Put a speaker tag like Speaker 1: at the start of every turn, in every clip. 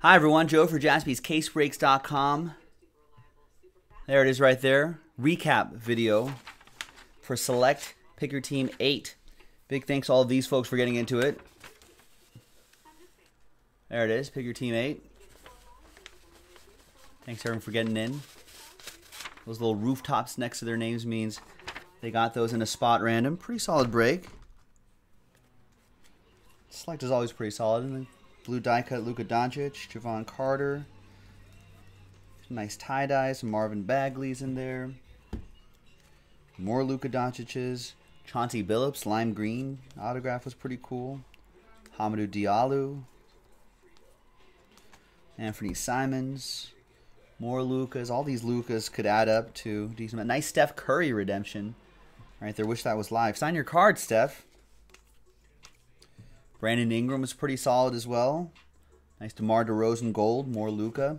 Speaker 1: Hi, everyone. Joe for jaspyscasebreaks.com. There it is right there. Recap video for Select Pick Your Team 8. Big thanks to all of these folks for getting into it. There it is. Pick Your Team 8. Thanks, everyone, for getting in. Those little rooftops next to their names means they got those in a spot random. Pretty solid break. Select is always pretty solid. And blue die cut Luka Doncic, Jevon Carter. Nice tie dyes. Marvin Bagley's in there. More Luka Doncic's. Chauncey Billups, lime green autograph was pretty cool. Hamidou Diallo. Anthony Simons. More Lukas. All these Lukas could add up to decent. Nice Steph Curry redemption. Right there. Wish that was live. Sign your card, Steph. Brandon Ingram was pretty solid as well. Nice DeMar DeRozan gold. More Luka.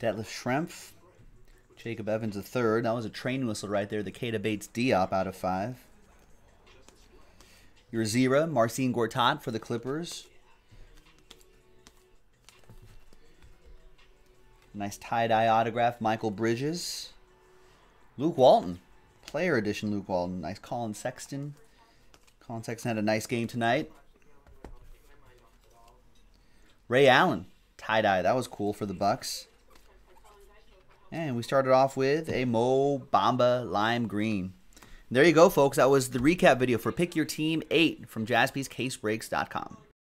Speaker 1: Detlef Schrempf. Jacob Evans the third. That was a train whistle right there. The Keita Bates Diop out of five. Your Zira, Marcin Gortat for the Clippers. Nice tie-dye autograph, Mikal Bridges. Luke Walton, player edition Luke Walton. Nice Collin Sexton. Collin Sexton had a nice game tonight. Ray Allen, tie-dye. That was cool for the Bucks. And we started off with a Mo Bamba Lime Green. There you go, folks. That was the recap video for Pick Your Team 8 from jaspyscasebreaks.com.